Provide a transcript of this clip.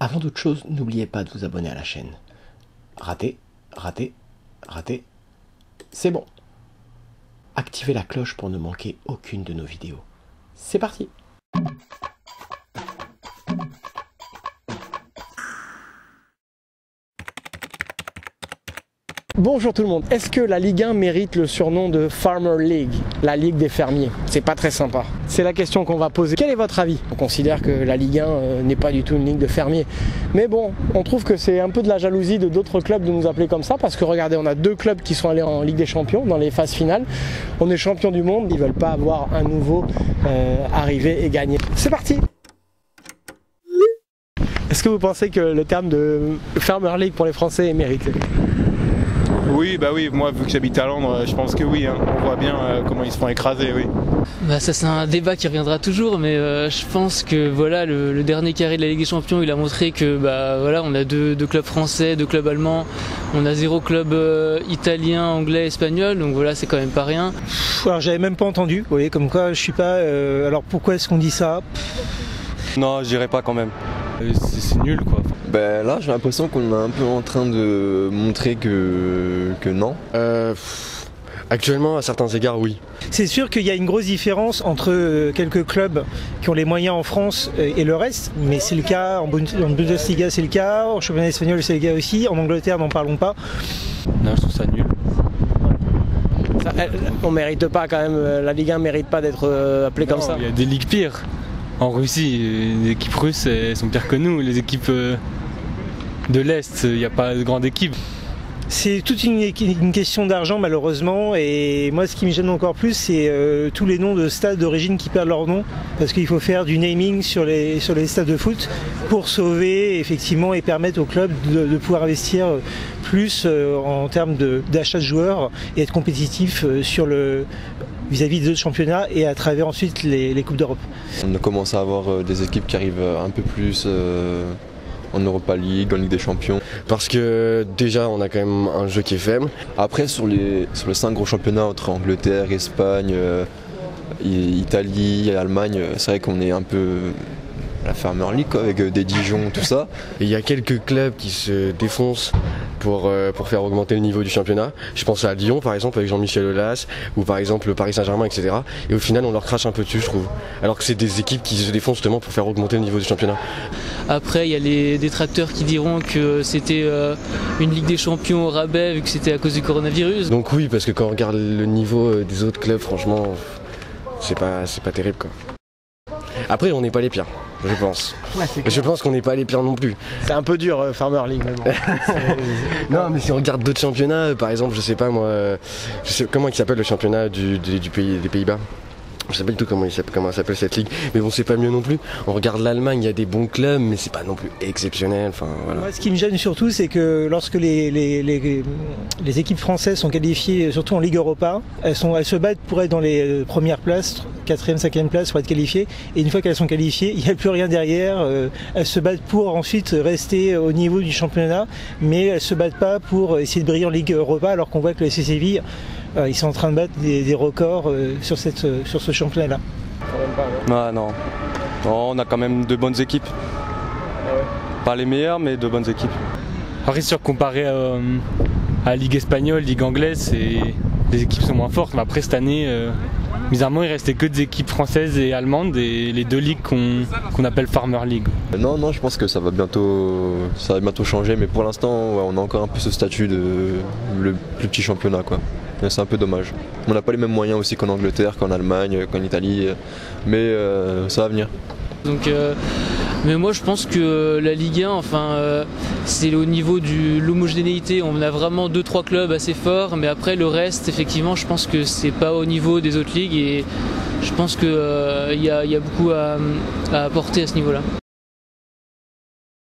Avant toute chose, n'oubliez pas de vous abonner à la chaîne. Raté, raté, raté. C'est bon. Activez la cloche pour ne manquer aucune de nos vidéos. C'est parti Bonjour tout le monde. Est-ce que la Ligue 1 mérite le surnom de Farmer League, la Ligue des fermiers? C'est pas très sympa. C'est la question qu'on va poser. Quel est votre avis? On considère que la Ligue 1 euh, n'est pas du tout une ligue de fermiers. Mais bon, on trouve que c'est un peu de la jalousie de d'autres clubs de nous appeler comme ça parce que regardez, on a deux clubs qui sont allés en Ligue des Champions dans les phases finales. On est champion du monde, ils veulent pas avoir un nouveau euh, arriver et gagner. C'est parti Est-ce que vous pensez que le terme de Farmer League pour les Français est mérité? Oui, bah oui, moi vu que j'habite à Londres, je pense que oui, hein. on voit bien euh, comment ils se font écraser, oui. Bah ça c'est un débat qui reviendra toujours, mais euh, je pense que voilà le, dernier carré de la Ligue des Champions, il a montré que bah voilà on a deux, clubs français, deux clubs allemands, on a zéro club euh, italien, anglais, espagnol, donc voilà c'est quand même pas rien. alors j'avais même pas entendu, vous voyez comme quoi je suis pas. alors pourquoi est-ce qu'on dit ça? Non, je dirais pas quand même. C'est nul quoi. Ben là j'ai l'impression qu'on est un peu en train de montrer que, que non. Euh, actuellement à certains égards oui. C'est sûr qu'il y a une grosse différence entre euh, quelques clubs qui ont les moyens en France euh, et le reste, mais c'est le cas en Bundesliga c'est le cas, en championnat espagnol c'est le cas aussi, en Angleterre n'en parlons pas. Non je trouve ça nul. on mérite pas quand même, la Ligue 1 mérite pas d'être appelée comme ça. Il y a des ligues pires en Russie, les équipes russes elles sont pires que nous. Les équipes euh, de l'Est, il n'y a pas de grande équipe. C'est toute une, question d'argent malheureusement et moi ce qui me gêne encore plus c'est euh, tous les noms de stades d'origine qui perdent leur nom parce qu'il faut faire du naming sur les, sur les stades de foot pour sauver effectivement et permettre aux clubs de, pouvoir investir plus euh, en termes d'achat de, joueurs et être compétitifs sur le vis-à-vis des autres championnats et à travers ensuite les, Coupes d'Europe. On commence à avoir euh, des équipes qui arrivent euh, un peu plus euh, en Europa League, en Ligue des Champions. Parce que déjà on a quand même un jeu qui est faible. Après sur les, sur les cinq gros championnats entre Angleterre, Espagne, Italie et Allemagne, c'est vrai qu'on est un peu la Farmer League avec des Dijon, tout ça. Il y a quelques clubs qui se défoncent pour, euh, pour faire augmenter le niveau du championnat. Je pense à Lyon par exemple avec Jean-Michel Aulas ou par exemple le Paris Saint-Germain, etc. Et au final on leur crache un peu dessus je trouve. Alors que c'est des équipes qui se défoncent justement pour faire augmenter le niveau du championnat. Après il y a les détracteurs qui diront que c'était euh, une Ligue des Champions au rabais vu que c'était à cause du coronavirus. Donc oui parce que quand on regarde le niveau euh, des autres clubs franchement c'est pas, pas terrible quoi. Après on n'est pas les pires je pense. je pense qu'on n'est pas les pires non plus. C'est un peu dur, euh, Farmer League. non, mais si on regarde d'autres championnats, euh, par exemple, je sais pas moi, euh, je sais, comment il s'appelle le championnat du, pays, des Pays-Bas? Je sais pas du tout comment, comment s'appelle cette ligue, mais bon, c'est pas mieux non plus. On regarde l'Allemagne, il y a des bons clubs, mais c'est pas non plus exceptionnel. Enfin, voilà. Moi, ce qui me gêne surtout, c'est que lorsque les, équipes françaises sont qualifiées, surtout en Ligue Europa, elles, se battent pour être dans les euh, premières places, quatrième, cinquième place pour être qualifiées. Et une fois qu'elles sont qualifiées, il n'y a plus rien derrière. Euh, elles se battent pour ensuite rester au niveau du championnat, mais elles se battent pas pour essayer de briller en Ligue Europa, alors qu'on voit que le SC Séville ils sont en train de battre des, records euh, sur, cette, euh, sur ce championnat-là. Ah, non. on a quand même de bonnes équipes. Pas les meilleures, mais de bonnes équipes. Après, sûr, comparé à, la Ligue espagnole, Ligue anglaise, les équipes sont moins fortes. Mais après, cette année, bizarrement, il restait que des équipes françaises et allemandes et les deux ligues qu'on appelle Farmer League. Non, non, je pense que ça va bientôt, ça va bientôt changer, mais pour l'instant, on a encore un peu ce statut de le plus petit championnat. quoi c'est un peu dommage. On n'a pas les mêmes moyens aussi qu'en Angleterre, qu'en Allemagne, qu'en Italie, mais euh, ça va venir. Donc, euh, mais moi je pense que la Ligue 1, enfin, euh, c'est au niveau de l'homogénéité. On a vraiment 2-3 clubs assez forts, mais après le reste, effectivement, je pense que c'est pas au niveau des autres ligues et je pense qu'il y, a beaucoup à apporter à ce niveau-là.